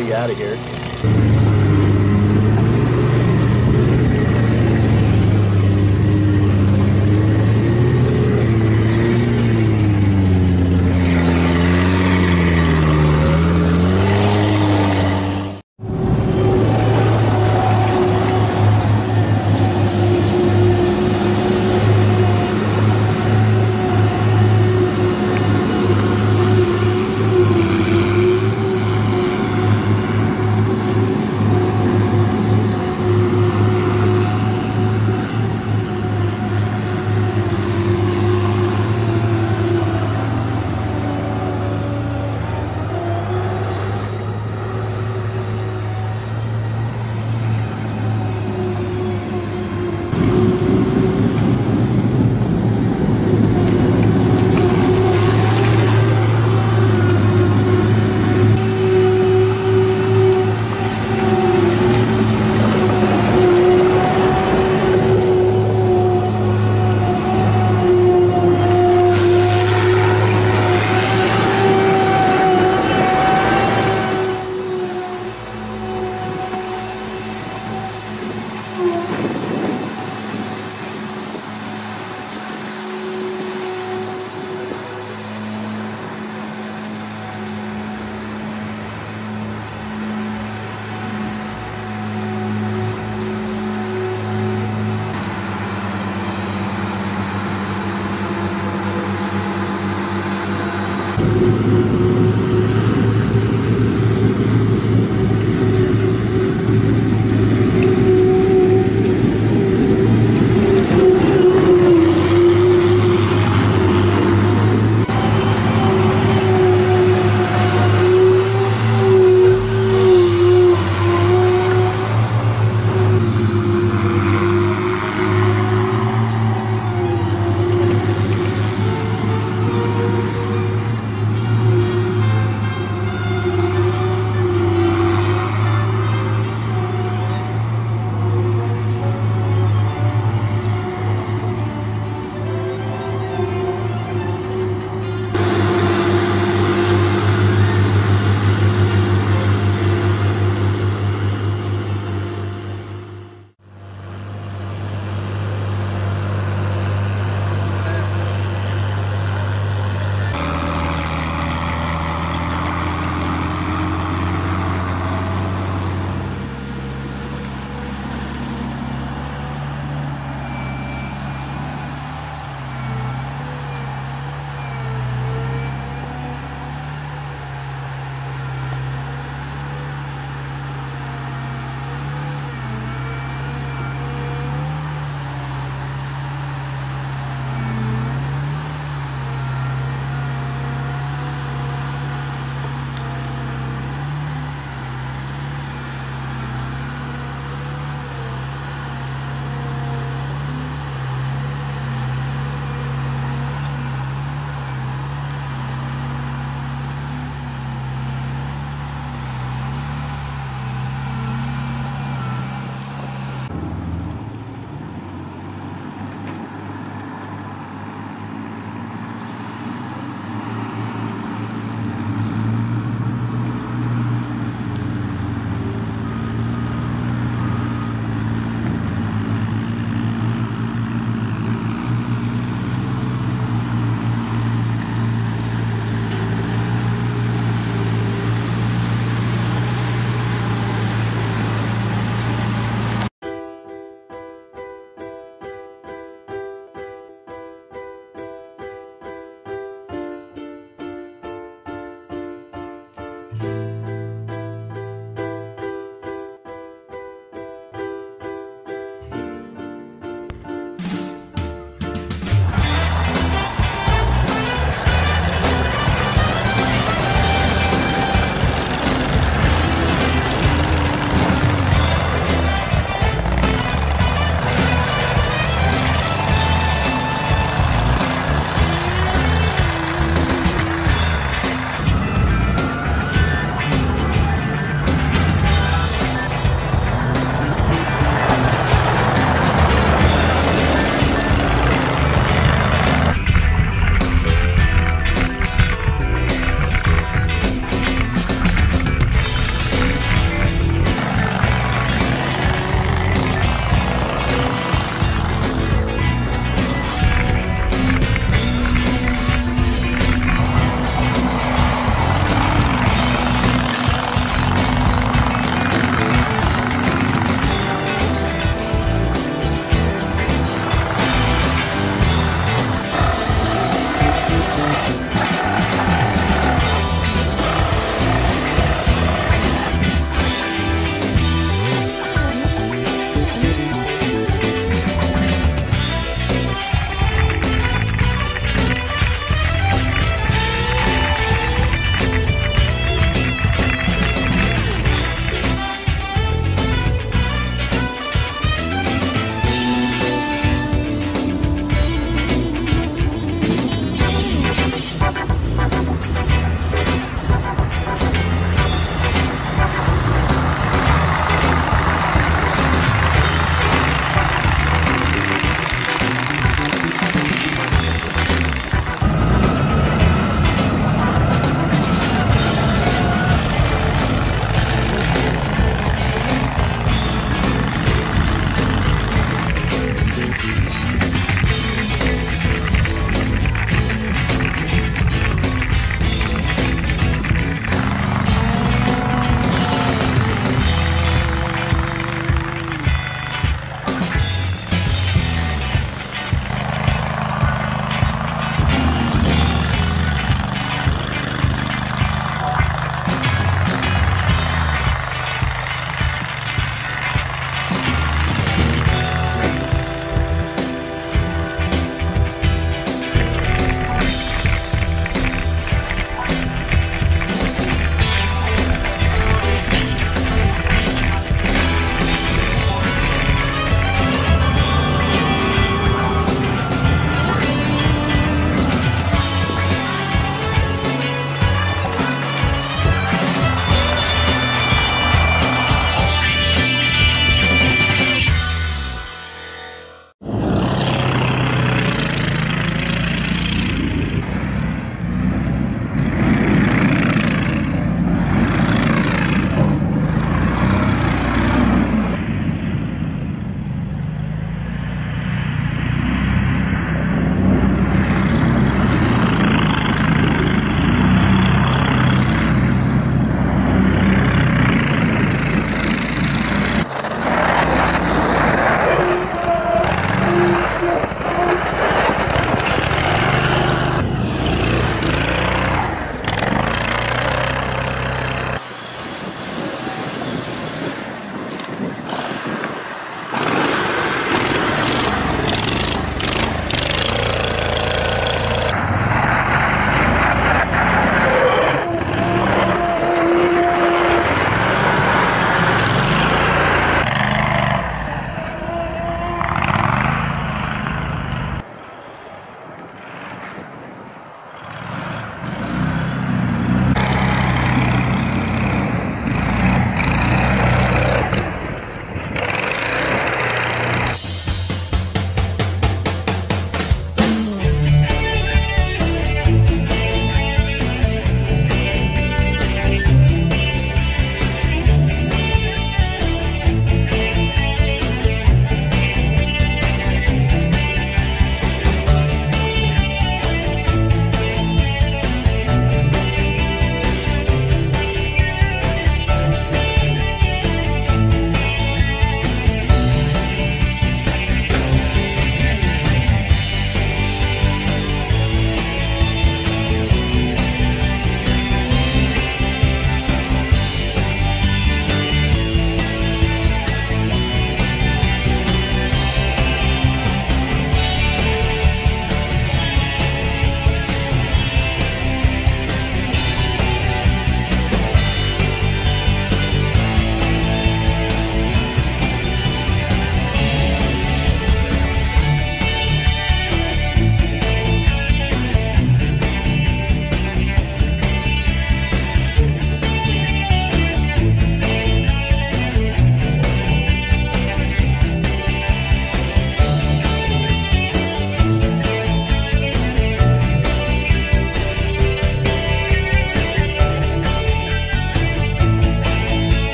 you out of here.